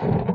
Thank you.